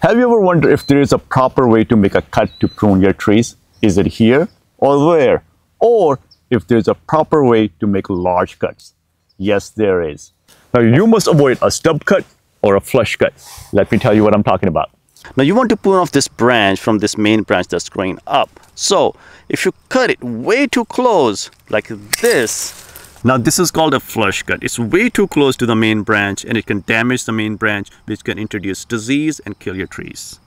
Have you ever wondered if there is a proper way to make a cut to prune your trees? Is it here or there? Or if there's a proper way to make large cuts? Yes, there is. Now you must avoid a stub cut or a flush cut. Let me tell you what I'm talking about. Now you want to prune off this branch from this main branch that's growing up. So if you cut it way too close like this, now this is called a flush cut. It's way too close to the main branch and it can damage the main branch which can introduce disease and kill your trees.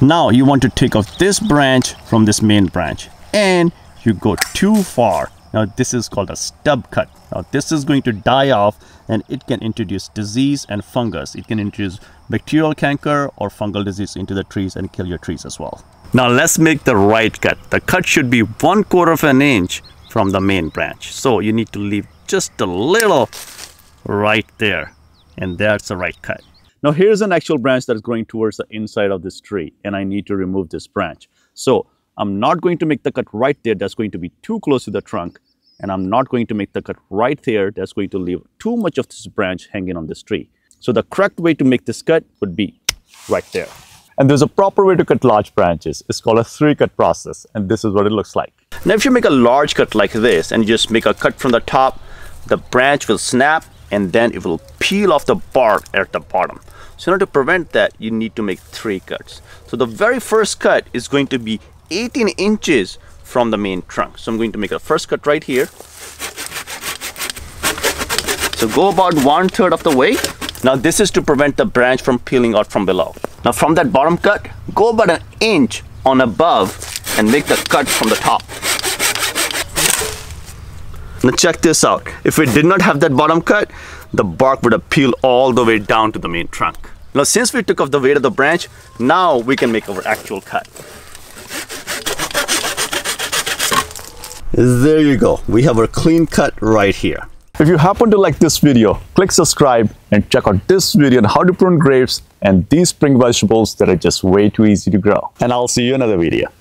Now you want to take off this branch from this main branch and you go too far. Now this is called a stub cut. Now this is going to die off and it can introduce disease and fungus. It can introduce bacterial canker or fungal disease into the trees and kill your trees as well. Now let's make the right cut. The cut should be one quarter of an inch from the main branch. So you need to leave just a little right there and that's the right cut. Now here's an actual branch that is growing towards the inside of this tree and I need to remove this branch. So I'm not going to make the cut right there. That's going to be too close to the trunk. And I'm not going to make the cut right there. That's going to leave too much of this branch hanging on this tree. So the correct way to make this cut would be right there. And there's a proper way to cut large branches. It's called a three cut process. And this is what it looks like. Now, if you make a large cut like this and you just make a cut from the top, the branch will snap and then it will peel off the bark at the bottom. So in order to prevent that, you need to make three cuts. So the very first cut is going to be 18 inches from the main trunk. So I'm going to make a first cut right here. So go about one third of the way. Now this is to prevent the branch from peeling out from below. Now from that bottom cut, go about an inch on above and make the cut from the top. Now check this out. If we did not have that bottom cut, the bark would have peeled all the way down to the main trunk. Now since we took off the weight of the branch, now we can make our actual cut. There you go. We have our clean cut right here. If you happen to like this video, click subscribe and check out this video on how to prune grapes and these spring vegetables that are just way too easy to grow. And I'll see you in another video.